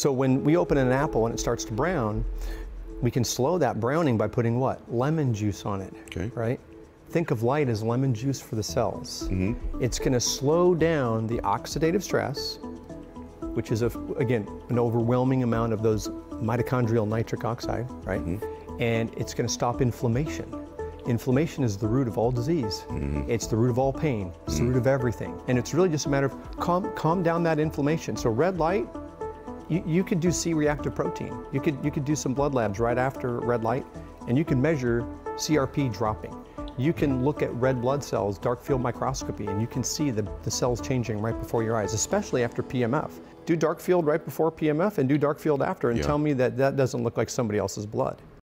So when we open an apple and it starts to brown, we can slow that browning by putting what? Lemon juice on it. Okay. Right? Think of light as lemon juice for the cells. Mm -hmm. It's going to slow down the oxidative stress, which is, a, again, an overwhelming amount of those mitochondrial nitric oxide, right? And it's going to stop inflammation. Inflammation is the root of all disease. Mm -hmm. It's the root of all pain. It's the root of everything. And it's really just a matter of calm, calm down that inflammation. So red light, you, you could do C-reactive protein. You could, you could do some blood labs right after red light, and you can measure CRP dropping. You can look at red blood cells, dark field microscopy, and you can see the, the cells changing right before your eyes, especially after PMF. Do dark field right before PMF and do dark field after, and Yeah. tell me that that doesn't look like somebody else's blood.